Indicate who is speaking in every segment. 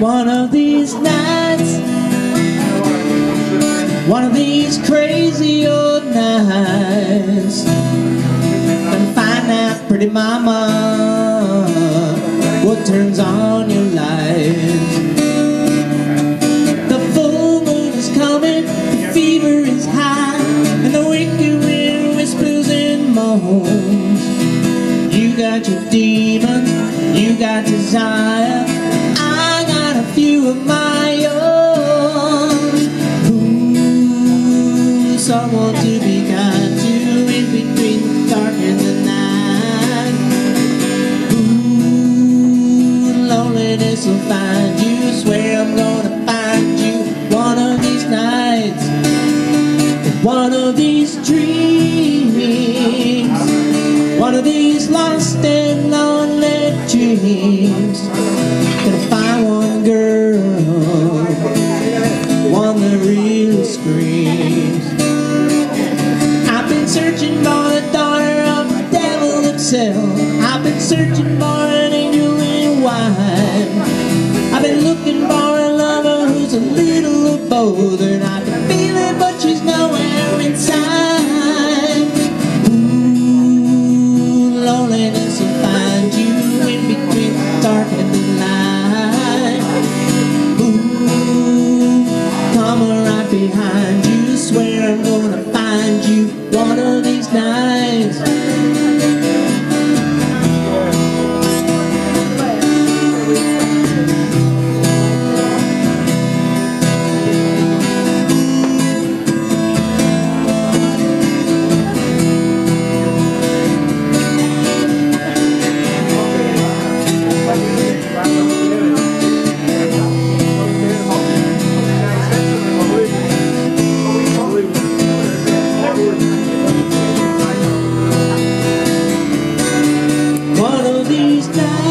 Speaker 1: One of these nights. One of these crazy old nights. Gonna find that pretty mama What turns on your lights The full moon is coming The fever is high And the wicked wind whispers and moans You got your demons You got desire someone to be kind to In between the dark and the night. Ooh, loneliness will find you. Swear I'm gonna find you One of these nights. One of these dreams. One of these lost and lonely dreams searching for the daughter of the devil himself. I've been searching for an angel in white. I've been looking for a lover who's a little of both And I can feel it but she's nowhere inside. Ooh, loneliness will find you in between the dark and the light Ooh, coming right behind find you one of these nights of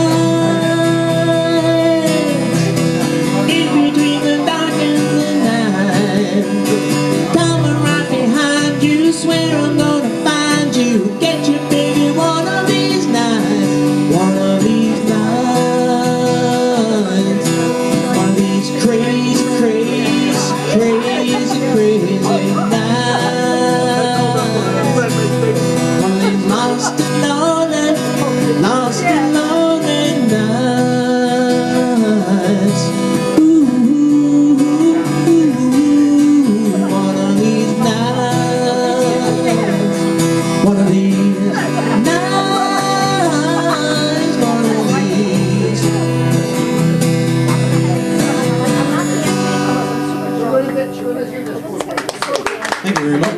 Speaker 1: very much.